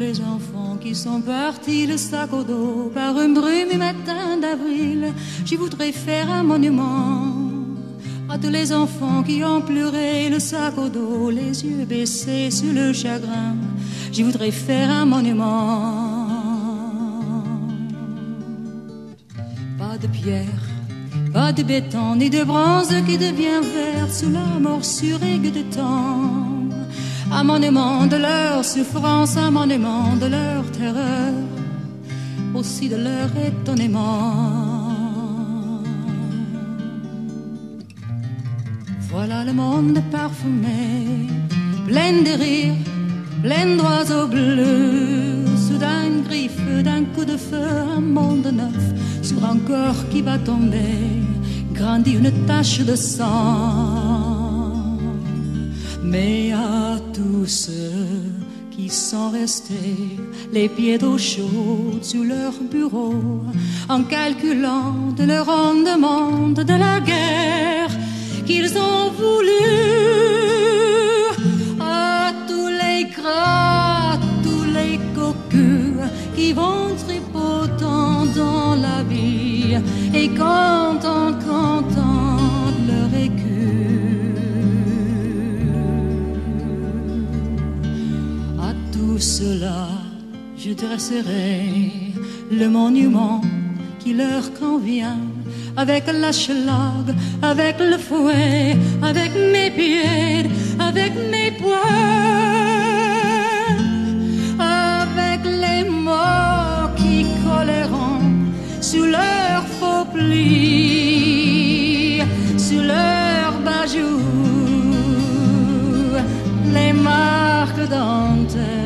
Les enfants qui sont partis le sac au dos par un brume matin d'avril, je voudrais faire un monument. À tous les enfants qui ont pleuré le sac au dos, les yeux baissés sur le chagrin, je voudrais faire un monument. Pas de pierre, pas de béton, ni de bronze qui devient vert sous la morsure de temps un monument de leur souffrance, un monument de leur terreur, aussi de leur étonnement. Voilà le monde parfumé, plein de rires, plein d'oiseaux bleus, soudain griffe d'un coup de feu, un monde neuf sur un corps qui va tomber, grandit une tache de sang. Mais à tous ceux qui sont restés les pieds d'eau chaude sur leur bureau, en calculant leur rendement de la guerre qu'ils ont voulu, à tous les gras, tous les cocus qui vont tripotant dans la vie. Et quand on tout cela, je dresserai le monument qui leur convient. Avec la schlag, avec le fouet, avec mes pieds, avec mes poings, avec les mots qui colleront sous leurs faux plis, sous leurs bajou, les marques d'antenne.